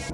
you